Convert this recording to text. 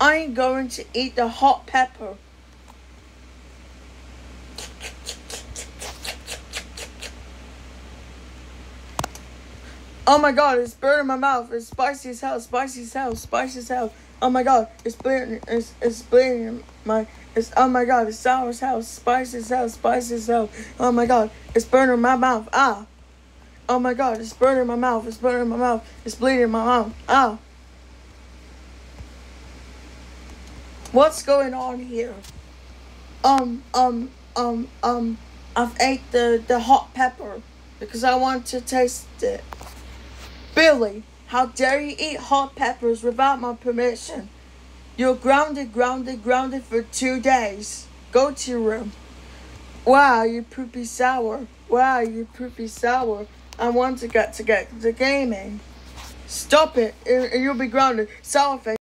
I'm going to eat the hot pepper. Oh my god, it's burning my mouth. It's spicy as hell, spicy as hell, spicy as hell. Oh my god, it's burning, it's, it's burning my, it's, oh my god, it's sour as hell, spicy as hell, spicy as hell. Oh my god, it's burning my mouth. Ah. Oh my god, it's burning my mouth, it's burning my mouth, it's bleeding my mouth. Ah. What's going on here? Um, um, um, um, I've ate the, the hot pepper because I want to taste it. Billy, how dare you eat hot peppers without my permission? You're grounded, grounded, grounded for two days. Go to your room. Wow, you poopy sour. Wow, you poopy sour. I want to get to get the gaming. Stop it. And you'll be grounded. Sour face.